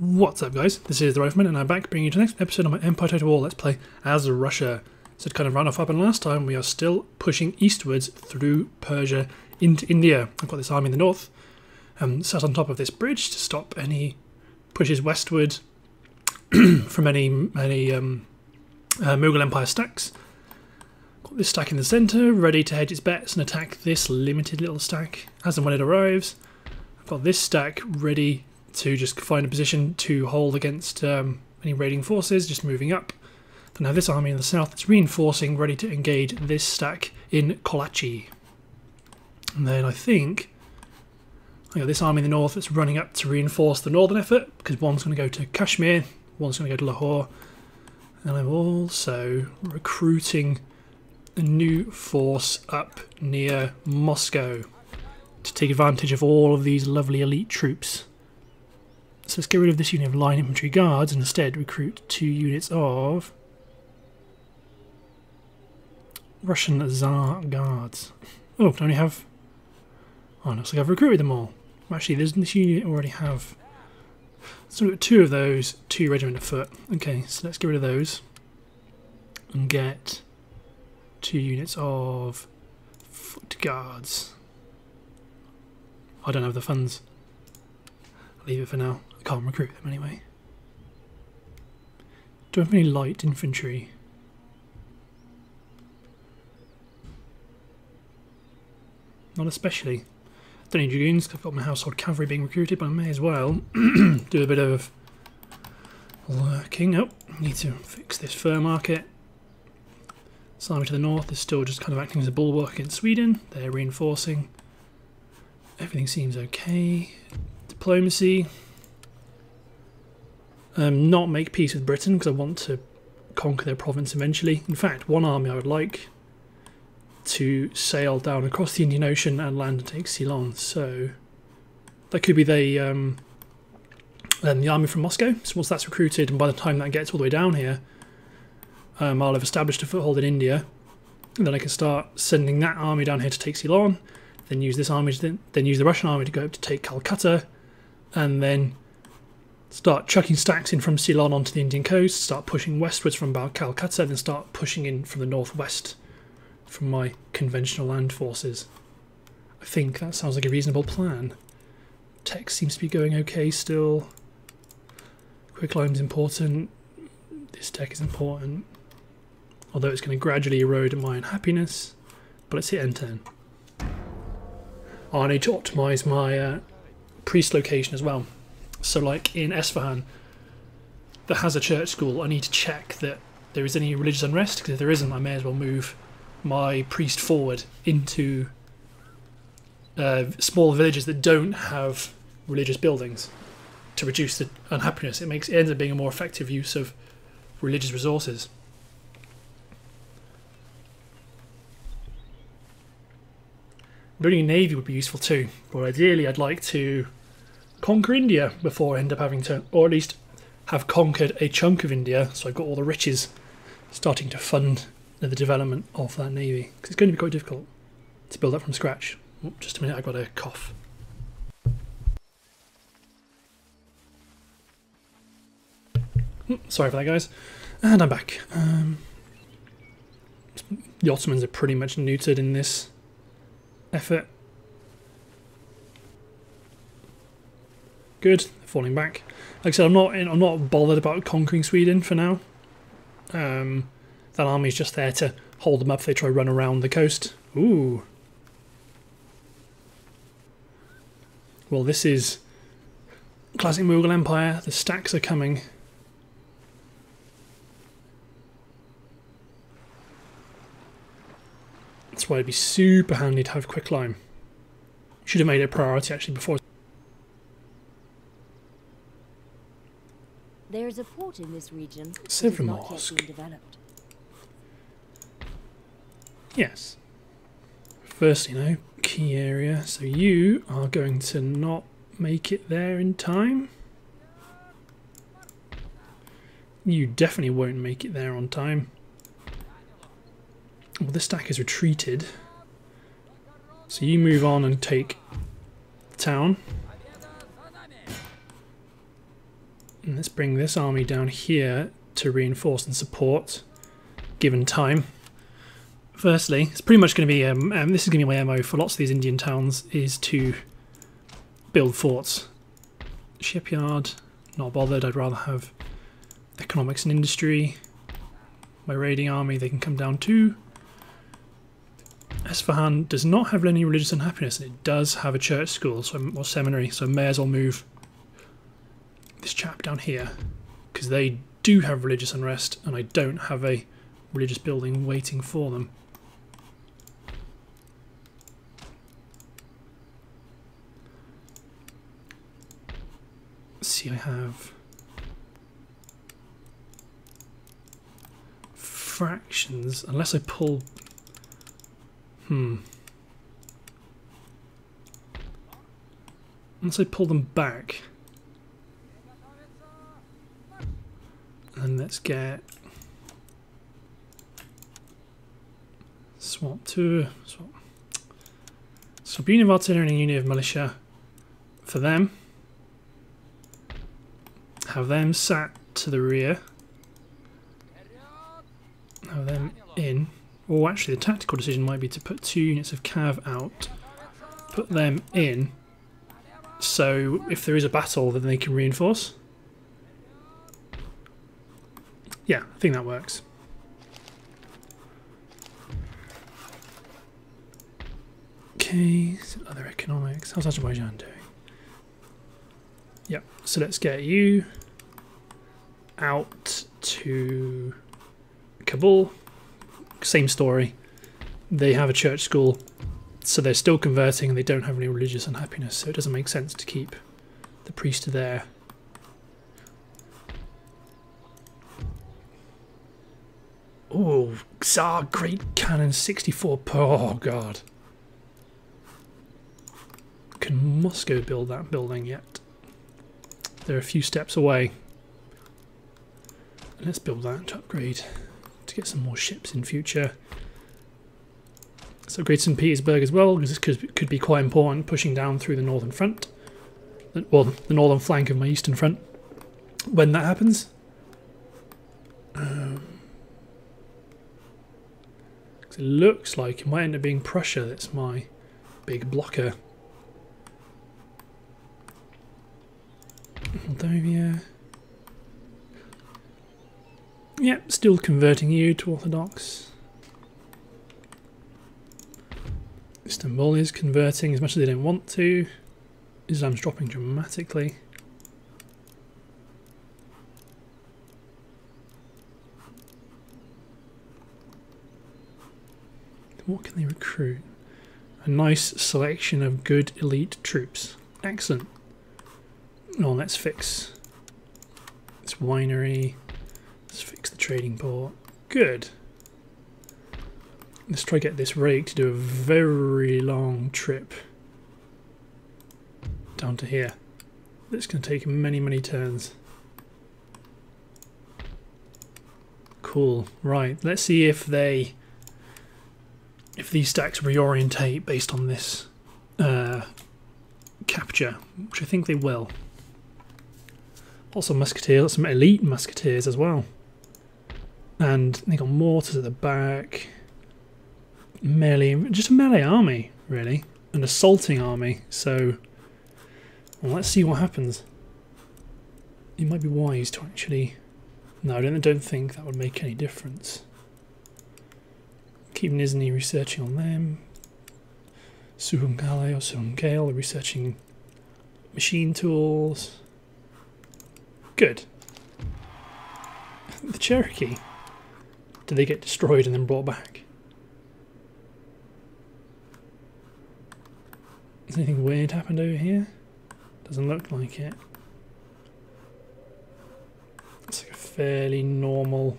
What's up guys, this is the Rifleman and I'm back bringing you to the next episode of my Empire Total War Let's Play as Russia. So to kind of run off what happened last time, we are still pushing eastwards through Persia into India. I've got this army in the north, um, sat on top of this bridge to stop any pushes westward from any, any um, uh, Mughal Empire stacks. Got this stack in the centre, ready to hedge its bets and attack this limited little stack as and when it arrives. I've got this stack ready to just find a position to hold against um, any raiding forces, just moving up. Have this army in the south that's reinforcing, ready to engage this stack in Kolachi. And then I think I got this army in the north that's running up to reinforce the northern effort, because one's going to go to Kashmir, one's going to go to Lahore. And I'm also recruiting a new force up near Moscow to take advantage of all of these lovely elite troops. So let's get rid of this unit of line infantry guards and instead recruit two units of Russian Tsar guards. Oh, I only have... Oh, looks like I've recruited them all. Actually, this unit already have... So we've got two of those, two regiment of foot. Okay, so let's get rid of those. And get two units of foot guards. I don't have the funds. I'll leave it for now can't recruit them anyway. Do I have any light infantry? Not especially. Don't need dragoons I've got my household cavalry being recruited, but I may as well do a bit of lurking. Oh, need to fix this fur market. Army to the north is still just kind of acting as a bulwark against Sweden. They're reinforcing. Everything seems okay. Diplomacy, um, not make peace with Britain because I want to conquer their province eventually. In fact, one army I would like to sail down across the Indian Ocean and land and take Ceylon. So that could be the um, the army from Moscow. So once that's recruited, and by the time that gets all the way down here, um, I'll have established a foothold in India. And then I can start sending that army down here to take Ceylon. Then use this army to then, then use the Russian army to go up to take Calcutta, and then start chucking stacks in from Ceylon onto the Indian coast, start pushing westwards from about Calcutta, then start pushing in from the northwest from my conventional land forces. I think that sounds like a reasonable plan. Tech seems to be going okay still. Quicklime's important. This tech is important. Although it's going to gradually erode my unhappiness. But let's hit end turn. I need to optimise my uh, priest location as well. So, like in Esfahan, that has a church school, I need to check that there is any religious unrest, because if there isn't, I may as well move my priest forward into uh, small villages that don't have religious buildings to reduce the unhappiness. It makes it ends up being a more effective use of religious resources. Building a navy would be useful too, but ideally I'd like to conquer India before I end up having to, or at least have conquered a chunk of India, so I've got all the riches starting to fund the development of that navy. Because it's going to be quite difficult to build up from scratch. Oh, just a minute, I've got a cough. Oh, sorry for that, guys. And I'm back. Um, the Ottomans are pretty much neutered in this effort. Good, falling back. Like I said, I'm not I'm not bothered about conquering Sweden for now. Um, that army's just there to hold them up if they try run around the coast. Ooh. Well, this is classic Mughal Empire. The stacks are coming. That's why it'd be super handy to have quicklime. Should have made it a priority actually before. There's a port in this region. Severomorsk. Yes. First, you know, key area. So you are going to not make it there in time. You definitely won't make it there on time. Well, this stack is retreated. So you move on and take the town. And let's bring this army down here to reinforce and support, given time. Firstly, it's pretty much going to be, um, um, this is going to be my MO for lots of these Indian towns, is to build forts. Shipyard, not bothered, I'd rather have economics and industry. My raiding army, they can come down too. Esfahan does not have any religious unhappiness, and it does have a church school so, or seminary, so may as well move this chap down here, because they do have religious unrest, and I don't have a religious building waiting for them. Let's see, I have fractions, unless I pull. Hmm. Unless I pull them back. And let's get swap two swap. So unit of artillery and unit of militia for them. Have them sat to the rear. Have them in. Or actually the tactical decision might be to put two units of cav out. Put them in. So if there is a battle then they can reinforce. Yeah, I think that works. Okay, so other economics. How's Azerbaijan doing? Yep, so let's get you out to Kabul. Same story. They have a church school, so they're still converting and they don't have any religious unhappiness, so it doesn't make sense to keep the priest there. Oh, Tsar Great Cannon 64 per. Oh, God. Can Moscow build that building yet? They're a few steps away. Let's build that to upgrade to get some more ships in future. So Great St. Petersburg as well, because this could, could be quite important pushing down through the northern front. Well, the northern flank of my eastern front. When that happens. It looks like it might end up being Prussia that's my big blocker. Moldavia. Yep, still converting you to Orthodox. Istanbul is converting as much as they don't want to. Islam's dropping dramatically. What can they recruit? A nice selection of good elite troops. Excellent. Oh, let's fix this winery. Let's fix the trading port. Good. Let's try get this rake to do a very long trip down to here. Going to take many, many turns. Cool. Right, let's see if they if these stacks reorientate based on this uh, capture, which I think they will. Also musketeers, some elite musketeers as well. And they got mortars at the back. Melee, just a melee army, really. An assaulting army, so well, let's see what happens. It might be wise to actually... No, I don't, I don't think that would make any difference. Keep Nizhny researching on them. Suhumkale or Suhumkale researching machine tools. Good. The Cherokee. Did they get destroyed and then brought back? Has anything weird happened over here? Doesn't look like it. It's like a fairly normal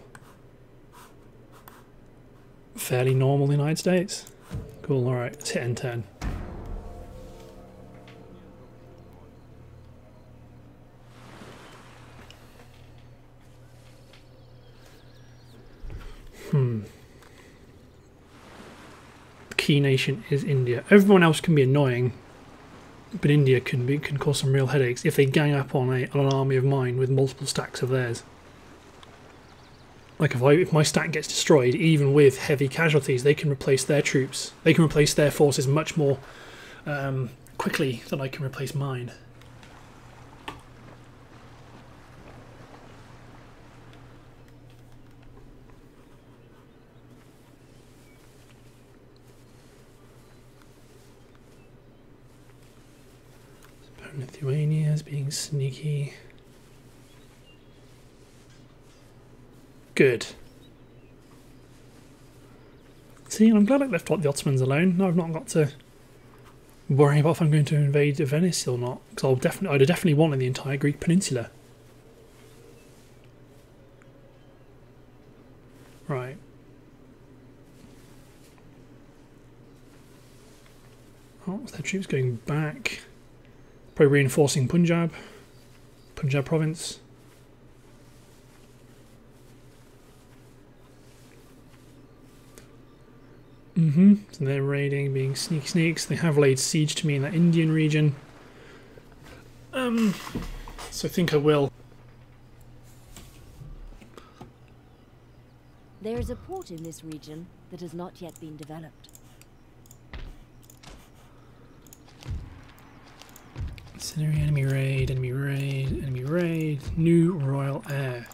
fairly normal in the United States. Cool, alright, let's hit end turn. Hmm. The key nation is India. Everyone else can be annoying, but India can be can cause some real headaches if they gang up on a on an army of mine with multiple stacks of theirs. Like if I if my stack gets destroyed, even with heavy casualties, they can replace their troops. They can replace their forces much more um, quickly than I can replace mine. Lithuania is being sneaky. Good. See, I'm glad I left the Ottomans alone. Now I've not got to worry about if I'm going to invade Venice or not. Because I'll definitely, I'd have definitely wanted the entire Greek peninsula. Right. Oh, their troops going back. Probably reinforcing Punjab, Punjab province. Mm-hmm. So they're raiding, being sneak sneaks. They have laid siege to me in that Indian region. Um, so I think I will. There is a port in this region that has not yet been developed. Enemy raid, enemy raid, enemy raid. New Royal Air.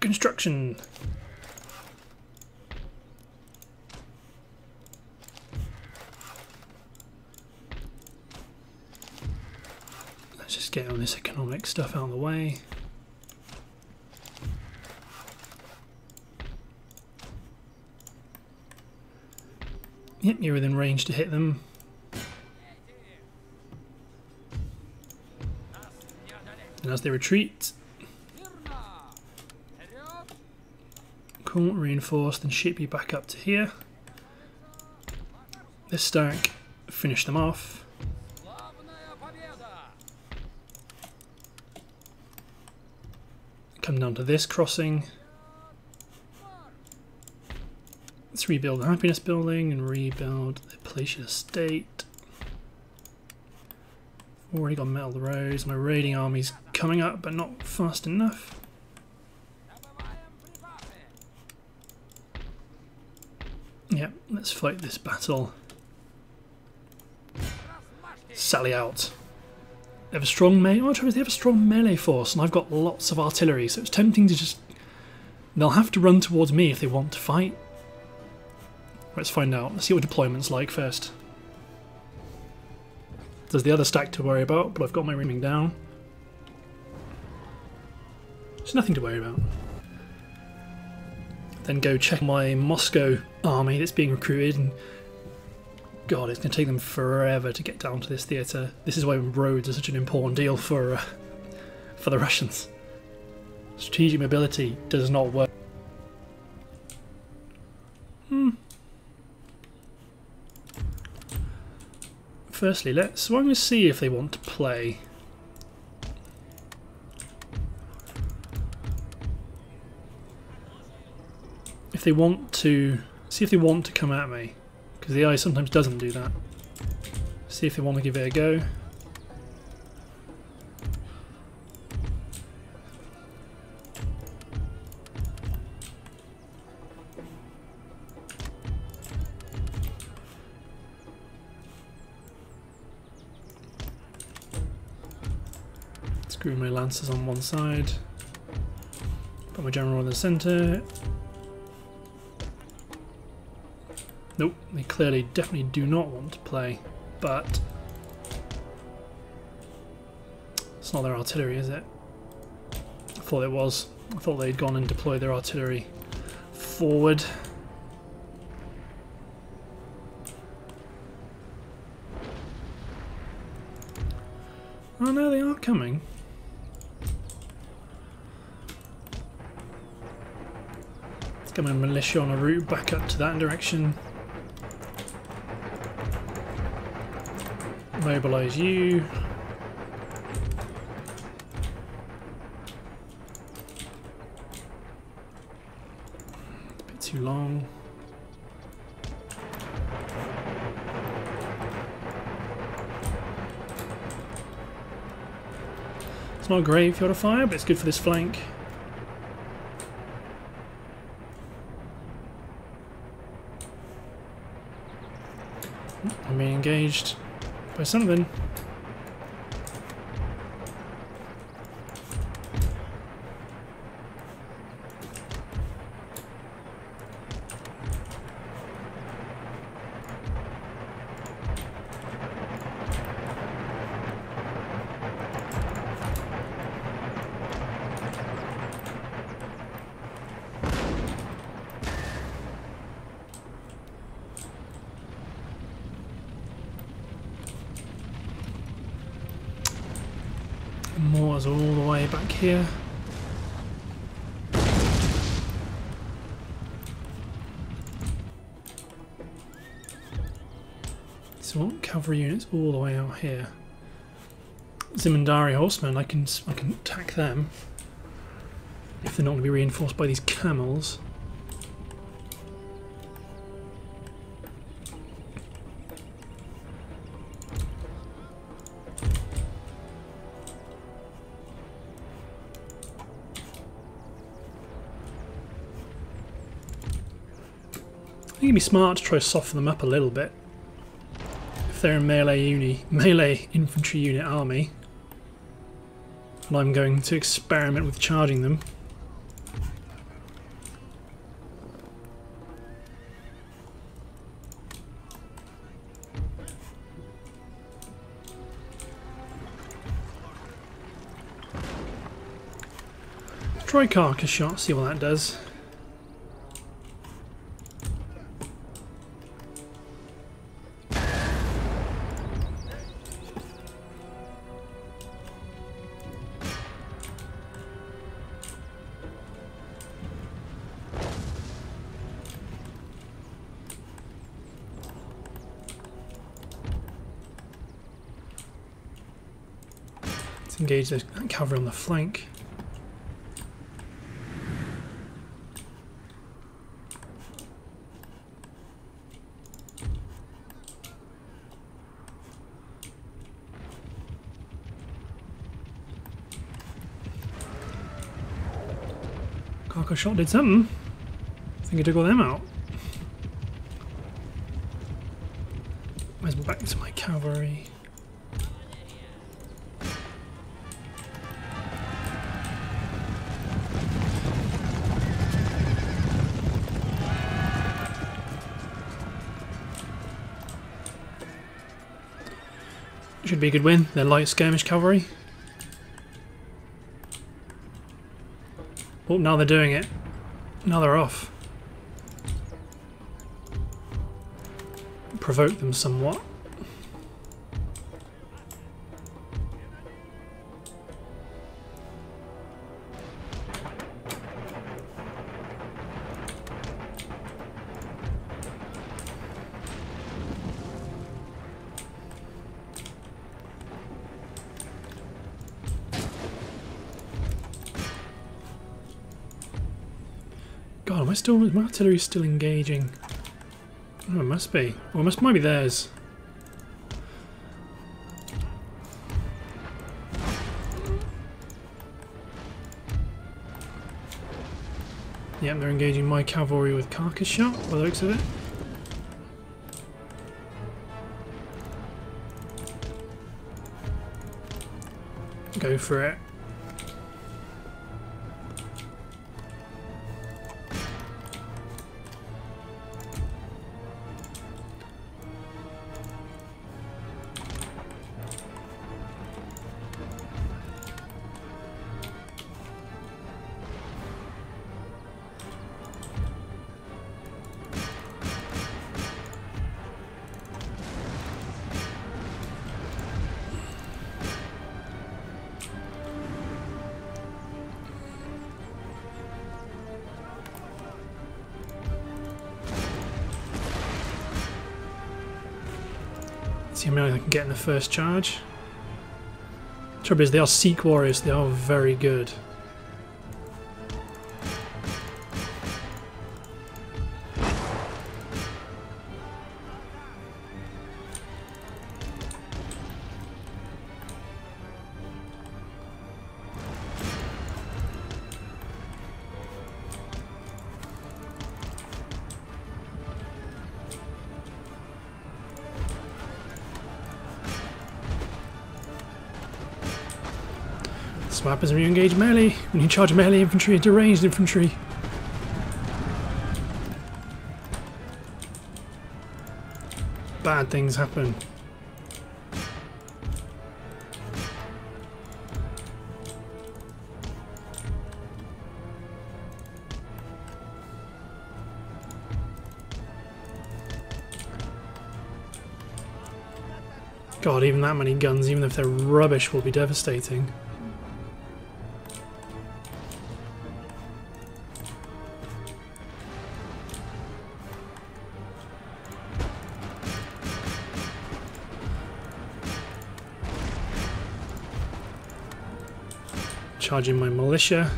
Construction. Get all this economic stuff out of the way. Yep, you're within range to hit them. And as they retreat, cool, reinforced and ship you back up to here. This stack, finish them off. Come down to this crossing. Let's rebuild the happiness building and rebuild the Palatial estate. Already got metal roads. My raiding army's coming up, but not fast enough. Yep, let's fight this battle. Sally out. They have a strong melee. Oh, they have a strong melee force, and I've got lots of artillery, so it's tempting to just. They'll have to run towards me if they want to fight. Let's find out. Let's see what deployment's like first. There's the other stack to worry about, but I've got my reaming down. There's nothing to worry about. Then go check my Moscow army that's being recruited and God, it's going to take them forever to get down to this theatre. This is why roads are such an important deal for uh, for the Russians. Strategic mobility does not work. Hmm. Firstly, let's. I'm going to see if they want to play. If they want to, see if they want to come at me, because the AI sometimes doesn't do that. See if they want to give it a go. Screw my lancers on one side. Put my general in the centre. Nope, they clearly definitely do not want to play, but it's not their artillery, is it? I thought it was. I thought they'd gone and deployed their artillery forward. Oh no, they are coming. Let's get my militia on a route back up to that direction. mobilize you. Bit too long. It's not great if you're to fire, but it's good for this flank. I'm being engaged by something. Moors all the way back here. So cavalry units here. Zimandari horsemen, I can I can attack them if they're not going to be reinforced by these camels. I think it'd be smart to try to soften them up a little bit. If they're a melee uni, melee infantry unit army, and I'm going to experiment with charging them. Try carcass shot, see what that does. Let's engage the cavalry on the flank. Carcass shot did something. I think I took all them out. Should be a good win. They're light skirmish cavalry. Oh, now they're doing it. Now they're off. Provoke them somewhat. Still? My artillery is still engaging? Oh, it must be. Well, it must might be theirs. Yep, they're engaging my cavalry with carcass shot, by the looks of it. Go for it. Many I can get in the first charge. Trouble is, they are Sikh warriors. They are very good. When you engage melee, when you charge melee infantry into ranged infantry. Bad things happen. God, even that many guns, even if they're rubbish, will be devastating. Charging my militia.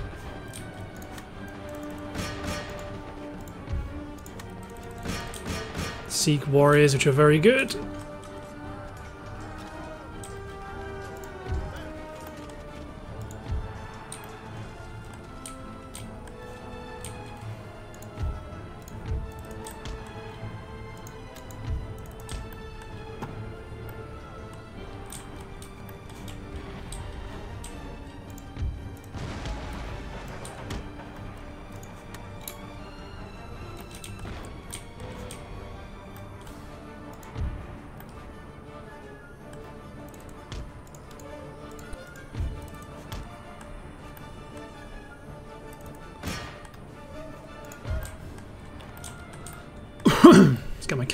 Sikh warriors, which are very good.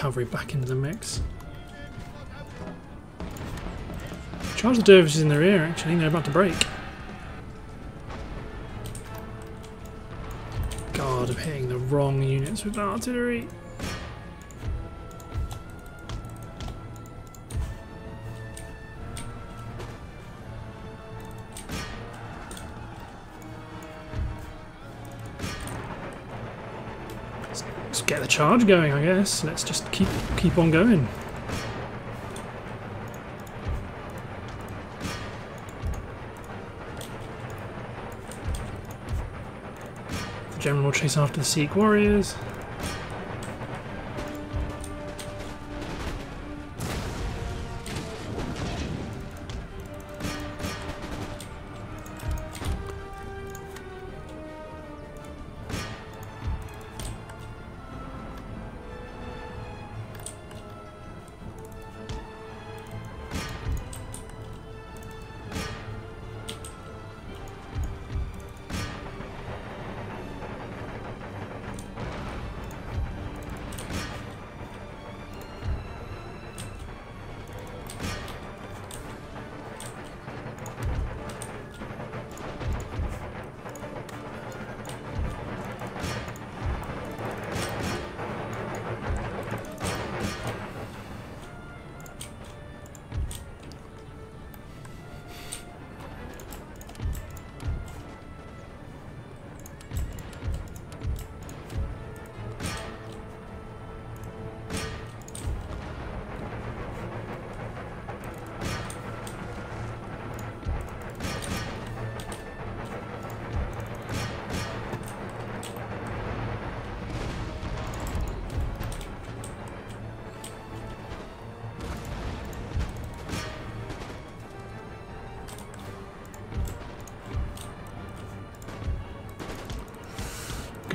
Cavalry back into the mix. Charge the dervishes in their rear, actually, they're about to break. God, I'm hitting the wrong units with artillery. Charge going, I guess. Let's just keep keep on going. The general will chase after the Sikh warriors.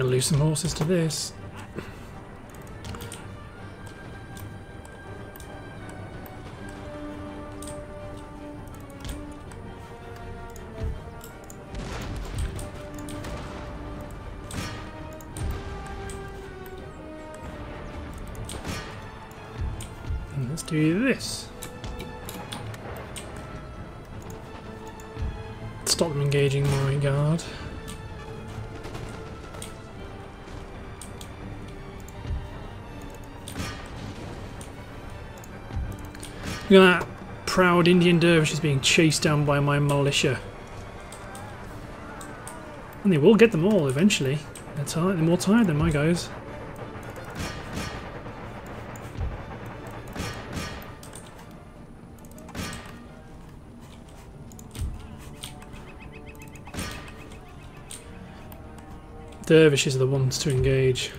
Gonna lose some horses to this. Let's do this. Stop them engaging my guard. Look at that proud Indian dervish is being chased down by my militia. And they will get them all eventually. They're, tired, they're more tired than my guys. Dervishes are the ones to engage.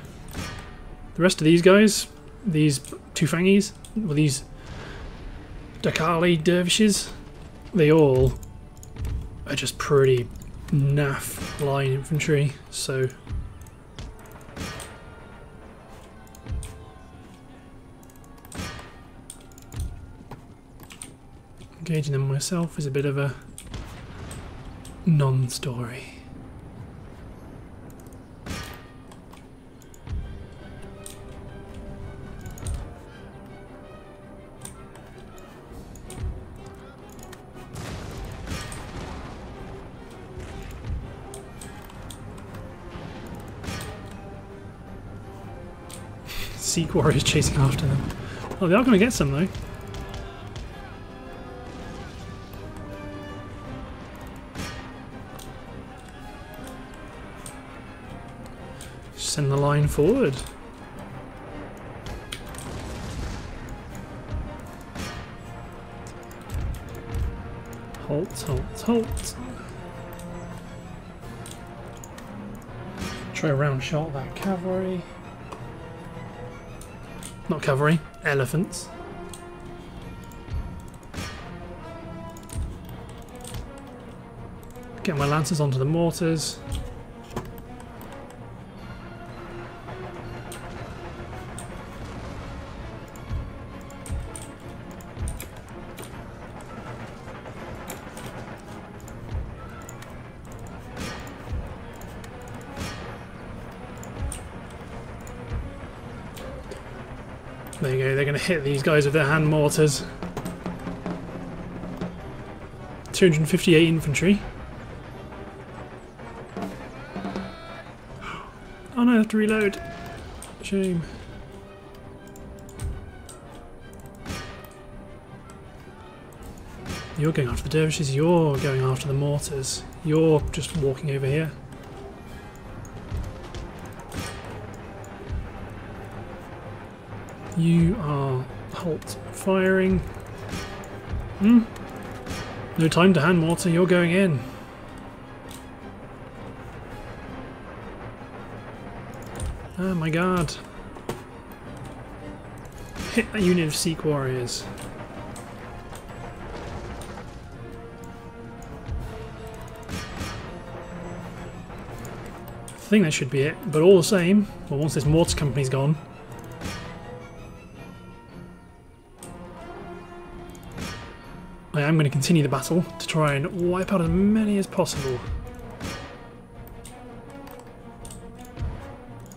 The rest of these guys, these two fangies, well these Dakali dervishes, they all are just pretty naff line infantry, so engaging them myself is a bit of a non-story. Warriors chasing after them. Oh, they are going to get some though. Send the line forward. Halt, halt, halt. Try a round shot at that cavalry. Not cavalry, elephants. Get my lancers onto the mortars. Hit these guys with their hand mortars. 258 infantry. Oh no, I have to reload. Shame. You're going after the dervishes, you're going after the mortars. You're just walking over here. You are halt firing. Hmm. No time to hand mortar, you're going in. Oh my god. Hit a unit of Sikh warriors. I think that should be it, but all the same, well once this mortar company's gone, am going to continue the battle to try and wipe out as many as possible.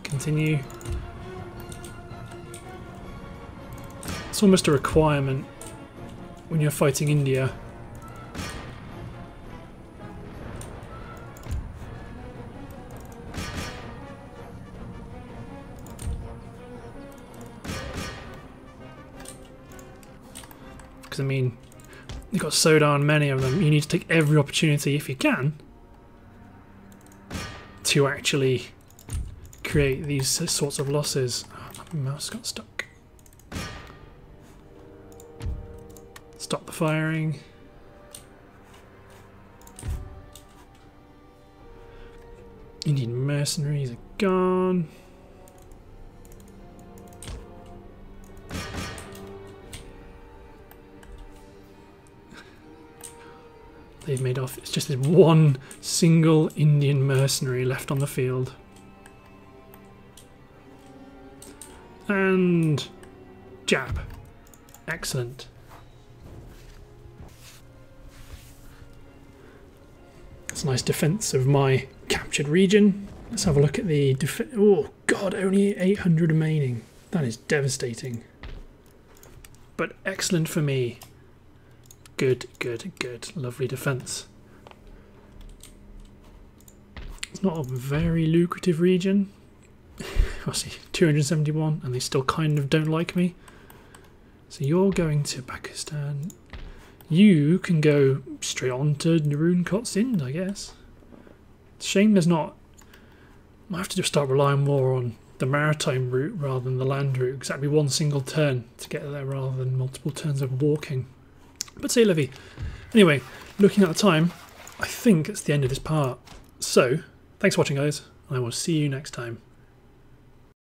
Continue. It's almost a requirement when you're fighting India. Because I mean, You've got so darn many of them. You need to take every opportunity, if you can, to actually create these sorts of losses. Oh, my mouse got stuck. Stop the firing. Indian mercenaries are gone. They've made off. It's just this one single Indian mercenary left on the field. And jab. Excellent. It's a nice defense of my captured region. Let's have a look at the def Oh god, only 800 remaining. That is devastating. But excellent for me. Good, good, good. Lovely defence. It's not a very lucrative region. I see, 271, and they still kind of don't like me. So you're going to Pakistan. You can go straight on to Narun Kot Sind, I guess. Shame there's not... I have to just start relying more on the maritime route rather than the land route, be one single turn to get there rather than multiple turns of walking. But say Livy. Anyway, looking at the time, I think it's the end of this part. So, thanks for watching guys, and I will see you next time.